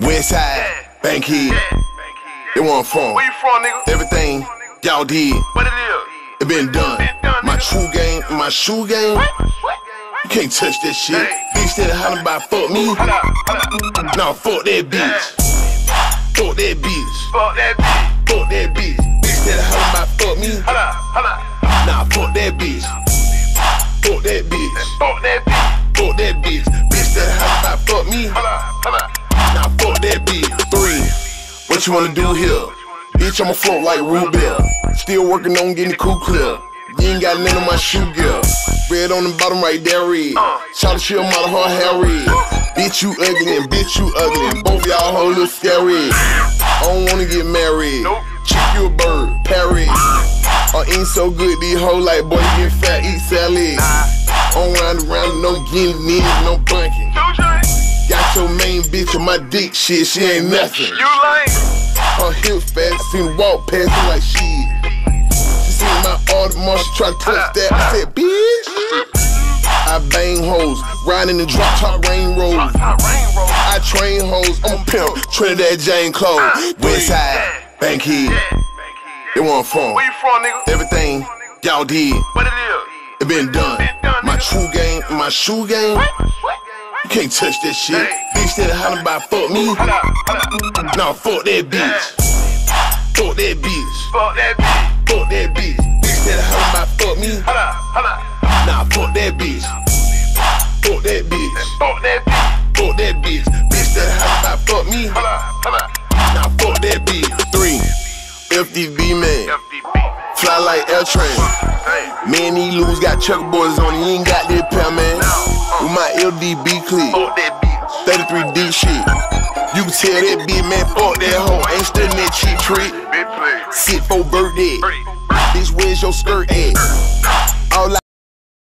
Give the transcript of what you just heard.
Westside, Bankhead. They want from. Where you from, nigga? Everything y'all did, What it is? it been done. Been done, My nigga. true game, my shoe game, you can't touch that shit. Bitch that hollering about fuck me. Hold up, hold up. Nah, fuck that bitch. Fuck that bitch. Fuck that bitch. Fuck that bitch. Bitch that hollering about fuck me. Hold up, hold up. Nah, fuck that bitch. Fuck that bitch. Fuck that bitch. Fuck that bitch. What you wanna do here? Bitch, I'ma float like beer. Still working on getting the cool clear. You ain't got none of my shoe gear. Red on the bottom right there, red. Shout out of her hair red. Bitch, you ugly and bitch, you ugly. And both y'all whole look scary. I don't wanna get married. Chick you a bird, parry. I ain't so good, these hoes like boy, get fat, eat salad. On round around, no in, no bunking. Bitch on my dick, shit, she ain't nothing. You lame. Her hips fast, seen her walk past me like shit. She seen my Audemars, she try to touch ah, that. I ah. said, bitch. I bang hoes, riding the drop top Range Rove. Top rain roll. I train hoes, I'm a pimp, Trinidad James Close. Ah, Westside, Bankhead, they want from. Where you from, nigga? Everything y'all did, What it is? it been done. My true game, my shoe game, can't touch that shit. Bitch that hollering about fuck me. Hold up, hold up. Nah, fuck that bitch. Fuck that bitch. Fuck that bitch. Fuck that bitch. Bitch that hollering about fuck me. Hold up, hold up. Nah, fuck that bitch. Fuck that bitch. Fuck that bitch. Fuck that bitch. Bitch that hollering about fuck me. Hold up, hold up. Nah, fuck that bitch. Three. FDB man. FDB. Fly like L train. Man, these loos got checkerboards on. You ain't got that pair, man. With my LDB clip. Fuck that bitch. 33D shit. You can tell that bitch, man, fuck that hoe. Ain't studying that cheap trick. Sit for birthday. Bitch, where's your skirt at?